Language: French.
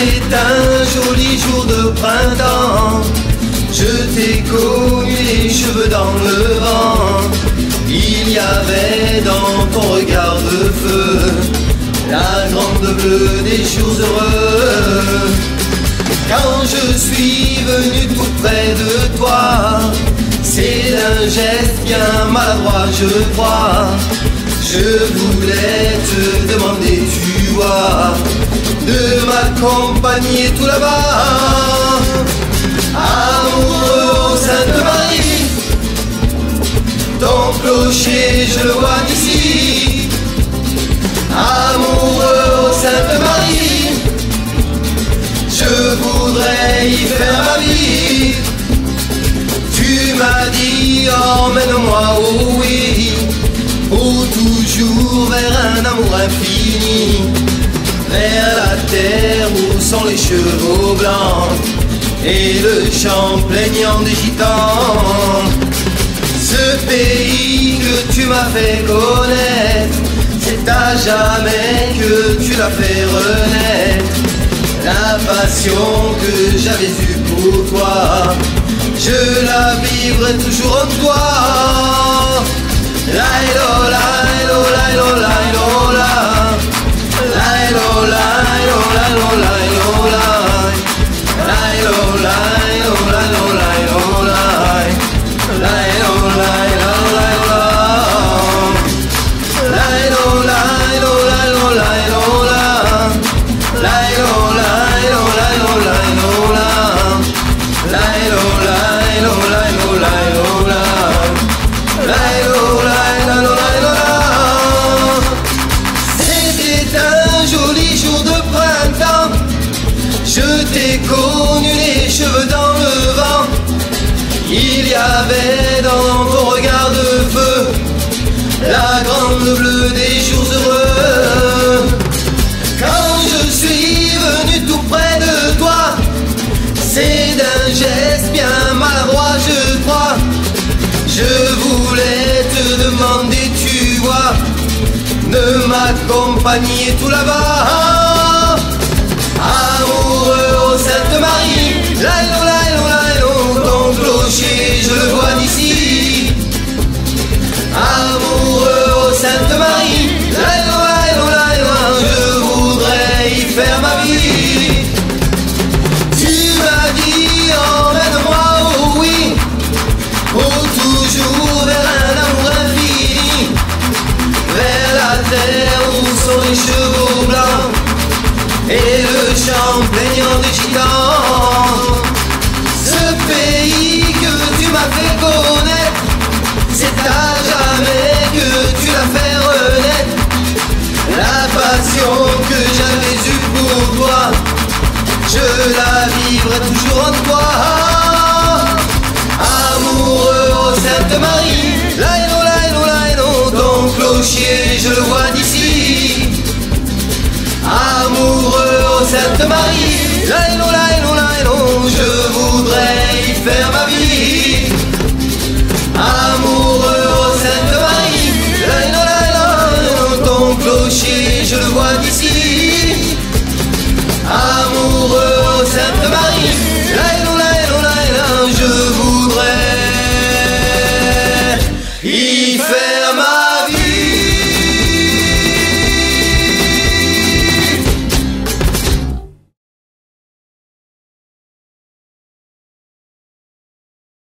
C'était un joli jour de printemps. Je t'ai connu les cheveux dans le vent. Il y avait dans ton regard de feu la grande bleue des jours heureux. Quand je suis venu tout près de toi, c'est d'un geste bien maladroit, je crois. Je voulais te demander, tu vois, de m'accompagner tout là-bas. Amoureux, Sainte Marie, ton clocher, je le vois d'ici. Amoureux, Sainte Marie, je voudrais y faire ma vie. Tu m'as dit, emmène-moi, oh oui, pour toujours vers un amour infini, vers la terre où sont les chevaux blancs et le chant plaignant des gitans. Ce pays que tu m'as fait connaître, c'est à jamais que tu l'as fait renaître. La passion que j'avais eue pour toi, je la vivrai toujours en toi. T'ai connu les cheveux dans le vent. Il y avait dans ton regard de feu la grande bleue des jours heureux. Quand je suis venu tout près de toi, c'est d'un geste bien maladroit, je crois. Je voulais te demander, tu vois, de m'accompagner tout là-bas. Laïlo, laïlo, laïlo, ton clocher, je le vois d'ici. Amoureux, oh Sainte Marie, laïlo, laïlo, laïlo, je voudrais y faire ma vie. Tu m'as dit, emmène-moi, oh oui, pour toujours vers un amour infini, vers la terre où sont les chevaux blancs et le chant plaignant des gitans. Ce pays que tu m'as fait connaître, c'est à jamais que tu l'as fait renaître. La passion que j'avais eue pour toi, je la vivrai toujours en toi. Amoureux, Sainte Marie, laïlo, laïlo, laïlo, ton clocher, je le vois d'ici. Sainte Marie, laïlo, laïlo, laïlo, je voudrais y faire ma vie.